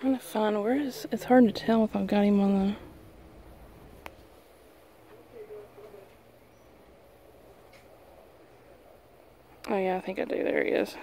trying to find where is it's hard to tell if I've got him on the Oh yeah, I think I do. There he is.